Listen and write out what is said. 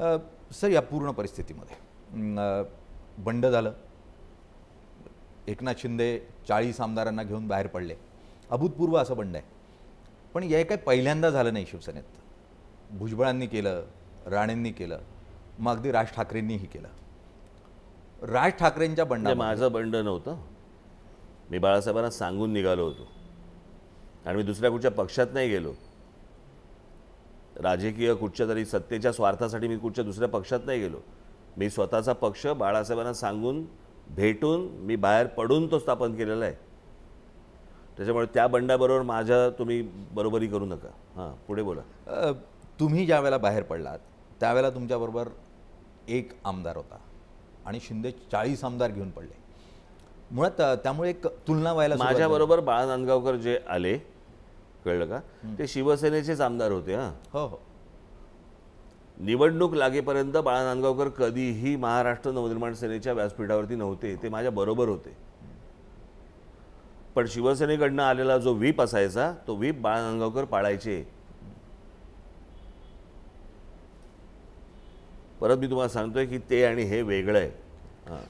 Sir या पूर्ण परिस्थितीमध्ये. बंड झालं. एकनाथ शिंदे चाळीस आमदारांना घेऊन बाहेर पडले. अभूतपूर्व असं बंड आहे. पण हे काही पहिल्यांदा झालं नाही शिवसेनेत. भुजबळांनी केलं राणेंनी केलं मग अगदी राज ठाकरेंनीही केलं. राज ठाकरेंच्या बंड म्हणजे माझं बंड नव्हतं. मी बाळासाहेबांना सांगून निघालो होतो. आणि मी दुसऱ्या कुठच्या पक्षात नाही गेलो. राजकीय कुठच्या तरी सत्तेच्या स्वार्थासाठी मी कुठच्या दुसऱ्या पक्षात नाही गेलो. मी स्वतःचा पक्ष बाळासाहेबांना सांगून भेटून मी बाहेर पडून तो स्थापन केलेला आहे. त्याच्यामुळे त्या बंडाबरोबर माझ्या तुम्ही बरोबरी करू नका. हां पुढे बोला. तुम्ही ज्या वेळेला बाहेर पडलात त्यावेळेला तुमच्याबरोबर एक आमदार होता आणि शिंदे चाळीस आमदार घेऊन पडले. मुळात त्यामुळे एक तुलना व्हायला. माझ्याबरोबर बाळा नांदगावकर जे आले कळलं का? ते शिवसेनेचेच आमदार होते हां. हो हो. निवडणूक लागेपर्यंत बाळा नांदगावकर कधीही महाराष्ट्र नवनिर्माण सेनेच्या व्यासपीठावरती नव्हते ते माझ्या बरोबर होते. पण शिवसेनेकडनं आलेला जो व्हीप असायचा तो व्हीप बाळा नांदगावकर पाळायचे. परत मी तुम्हाला सांगतोय की ते आणि हे वेगळं आहे.